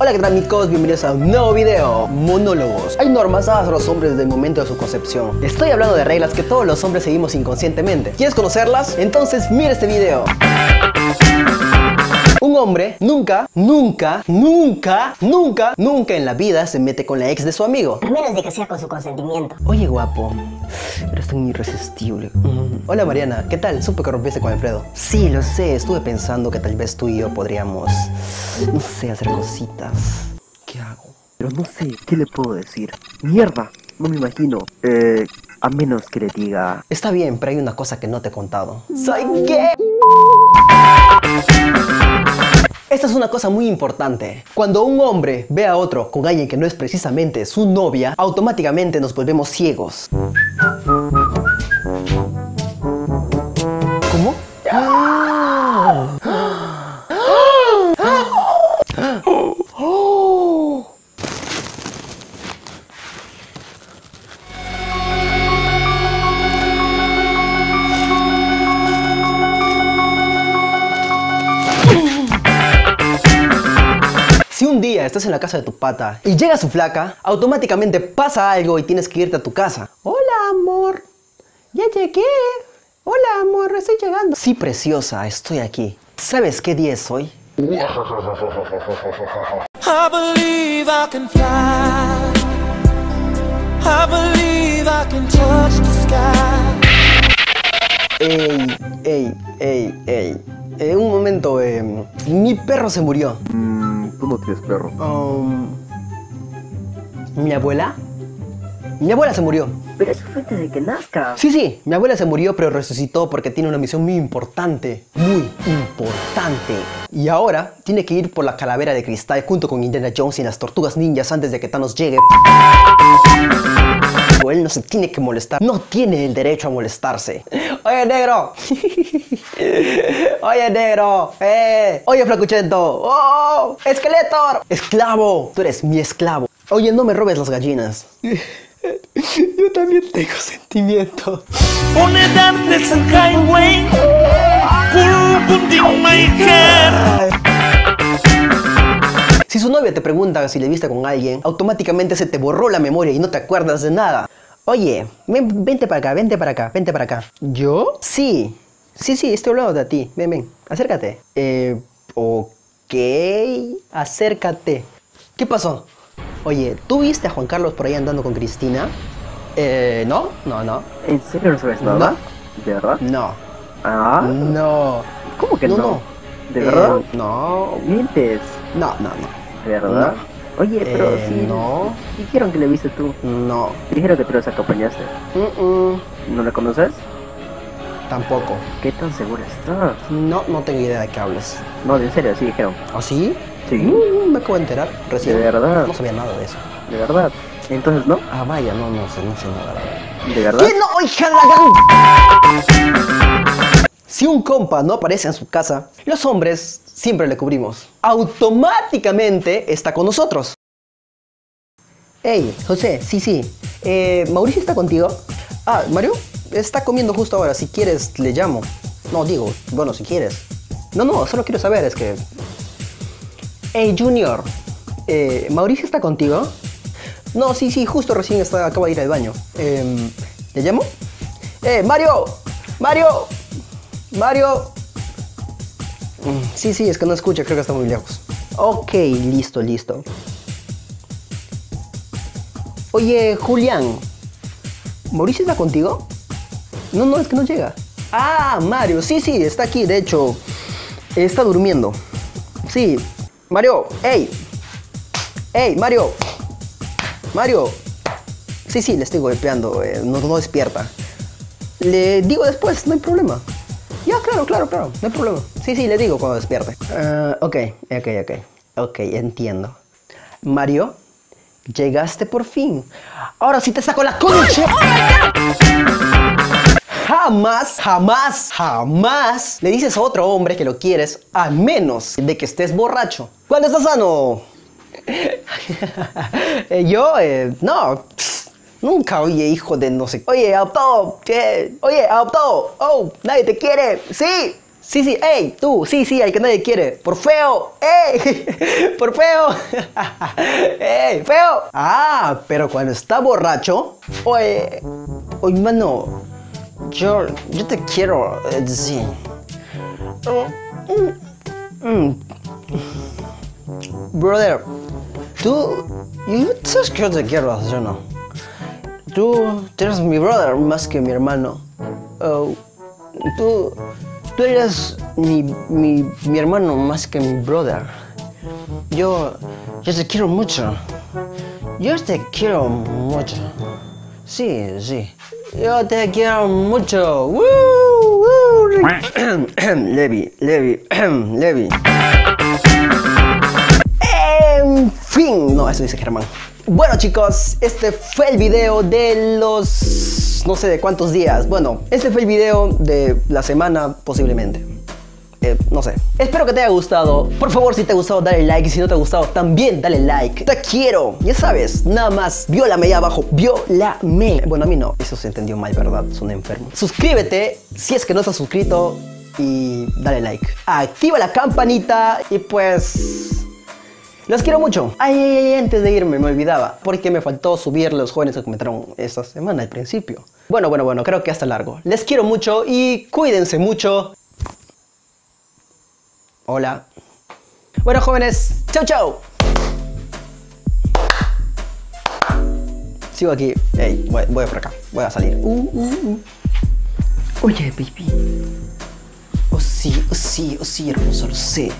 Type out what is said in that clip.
Hola, ¿qué tal amigos? Bienvenidos a un nuevo video, Monólogos. Hay normas dadas a los hombres desde el momento de su concepción. Estoy hablando de reglas que todos los hombres seguimos inconscientemente. ¿Quieres conocerlas? Entonces mira este video. Un hombre nunca, nunca, nunca, nunca, nunca en la vida se mete con la ex de su amigo. A menos de que sea con su consentimiento. Oye, guapo, eres tan irresistible. Mm. Hola, Mariana, ¿qué tal? Supe que rompiste con Alfredo. Sí, lo sé, estuve pensando que tal vez tú y yo podríamos, no sé, hacer cositas. ¿Qué hago? Pero no sé, ¿qué le puedo decir? Mierda, no me imagino. Eh, a menos que le diga... Está bien, pero hay una cosa que no te he contado. ¡Soy gay! Esta es una cosa muy importante. Cuando un hombre ve a otro con alguien que no es precisamente su novia, automáticamente nos volvemos ciegos. Día estás en la casa de tu pata y llega su flaca, automáticamente pasa algo y tienes que irte a tu casa. Hola, amor. Ya llegué. Hola, amor, estoy llegando. Sí, preciosa, estoy aquí. ¿Sabes qué día es hoy? I believe I can fly. I believe I can touch the sky. Ey, ey, ey, ey. Eh, un momento, eh, mi perro se murió. Mmm, tú no tienes perro. Um, ¿Mi abuela? Mi abuela se murió. Pero eso fue antes de que nazca. Sí, sí, mi abuela se murió pero resucitó porque tiene una misión muy importante. Muy importante. Y ahora tiene que ir por la calavera de cristal junto con Indiana Jones y las tortugas ninjas antes de que Thanos llegue. Él no se tiene que molestar. No tiene el derecho a molestarse. Oye, negro. Oye, negro. Eh. Oye, flacuchento. Oh, esqueletor. Esclavo. Tú eres mi esclavo. Oye, no me robes las gallinas. Yo también tengo sentimientos. Te pregunta si le viste con alguien, automáticamente se te borró la memoria y no te acuerdas de nada. Oye, ven, vente para acá, vente para acá, vente para acá. ¿Yo? Sí, sí, sí, estoy hablando de ti. Ven, ven, acércate. Eh, ok, acércate. ¿Qué pasó? Oye, ¿tú viste a Juan Carlos por ahí andando con Cristina? Eh, no, no, no. ¿En serio no sabes nada? ¿De verdad? No, Ah, no. ¿cómo que no? No, no. ¿De Eh, verdad? no, ¿Mientes? no, no, no. ¿De verdad? Oye, pero Eh, sí. no. Dijeron que le viste tú. No. Dijeron que tú los acompañaste. Mm, mm, ¿No la conoces? tampoco. ¿Qué tan segura estás? No, no tengo idea de qué hables. No, en serio, sí dijeron. ¿Ah, sí? Sí, Mm, me acabo de enterar recién. ¿De verdad? No sabía nada de eso. de verdad. Entonces, ¿no? Ah, vaya, no, no sé, no sé nada. ¿De verdad? ¿Qué no, hija de la gran- Si un compa no aparece en su casa, los hombres siempre le cubrimos. Automáticamente está con nosotros. Hey, José, sí, sí. Eh, ¿Mauricio está contigo? Ah, Mario está comiendo justo ahora. Si quieres, le llamo. No, digo, bueno, si quieres. No, no, solo quiero saber, es que... Hey, Junior. Eh, ¿Mauricio está contigo? No, sí, sí, justo recién está, acaba de ir al baño. Em, ¿Le llamo? ¡Eh, Mario! ¡Mario! ¡Mario! Mm, Sí, sí, es que no escucha, creo que está muy lejos. Ok, listo, listo. Oye, Julián, ¿Mauricio está contigo? No, no, es que no llega. Ah, Mario, sí, sí, está aquí, de hecho, está durmiendo. Sí, Mario, hey, hey, Mario, Mario. Sí, sí, le estoy golpeando, eh, no, no despierta. Le digo después, no hay problema. Ya, claro, claro, claro, no hay problema. Sí, sí, le digo cuando despierte. Ah, ok, ok, ok. Ok, entiendo. Mario, llegaste por fin. Ahora sí te saco la concha. Jamás, jamás, jamás le dices a otro hombre que lo quieres a menos de que estés borracho. ¿Cuándo estás sano? Eh, Yo, eh, no, Nunca, oye, hijo de no sé. Oye, adoptado. Oye, adoptado. Oh, nadie te quiere. Sí. Sí, sí, ey, tú, sí, sí, al que nadie quiere. Por feo, ey, por feo, ey, feo. Ah, pero cuando está borracho, oye, oye, mano, yo, yo te quiero eh, decir. Mm, mm. Brother, tú, sabes que yo te quiero, ¿sí o no? Tú, eres mi brother más que mi hermano. Oh, tú, tú eres mi, mi, mi hermano más que mi brother. Yo, yo te quiero mucho. Yo te quiero mucho. Sí, sí. Yo te quiero mucho. ¡Woo! ¡Woo! Levi, Levi, Levi. En fin, no, eso dice Germán. Bueno chicos, este fue el video de los... no sé de cuántos días. Bueno, este fue el video de la semana posiblemente. Eh, no sé. Espero que te haya gustado. Por favor, si te ha gustado, dale like. Y si no te ha gustado, también dale like. Te quiero. Ya sabes, nada más. Viólame ahí abajo. Viólame. Bueno, a mí no. Eso se entendió mal, ¿verdad? Son enfermos. Suscríbete si es que no estás suscrito. Y dale like. Activa la campanita. Y pues... Los quiero mucho. Ay, ay, ay, antes de irme me olvidaba. Porque me faltó subir los jóvenes que comentaron esta semana al principio. Bueno, bueno, bueno, creo que hasta largo. Les quiero mucho y cuídense mucho. Hola. Bueno, jóvenes, chau, chau. Sigo aquí. Ey, voy, por acá. Voy a salir. Uh, uh, uh. Oye, baby. Oh sí, oh sí, oh sí, hermoso, lo sé.